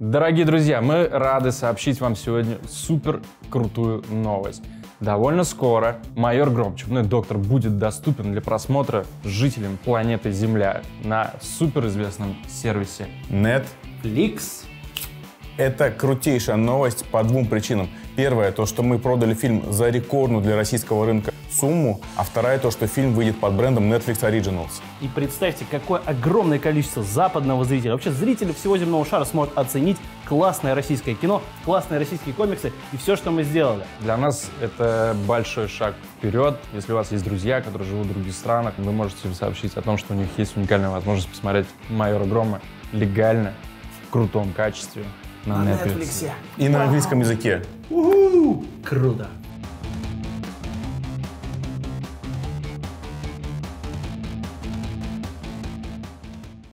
Дорогие друзья, мы рады сообщить вам сегодня супер крутую новость. Довольно скоро майор Гром, чудной доктор, будет доступен для просмотра жителям планеты Земля на суперизвестном сервисе Netflix. Это крутейшая новость по двум причинам. Первое, то, что мы продали фильм за рекордную для российского рынка сумму, а вторая, то, что фильм выйдет под брендом Netflix Originals. И представьте, какое огромное количество западного зрителя, вообще зрители всего земного шара смогут оценить классное российское кино, классные российские комиксы и все, что мы сделали. Для нас это большой шаг вперед. Если у вас есть друзья, которые живут в других странах, вы можете сообщить о том, что у них есть уникальная возможность посмотреть «Майора Грома» легально, в крутом качестве на, На Netflix. Netflix. И на английском языке. Уху! Круто.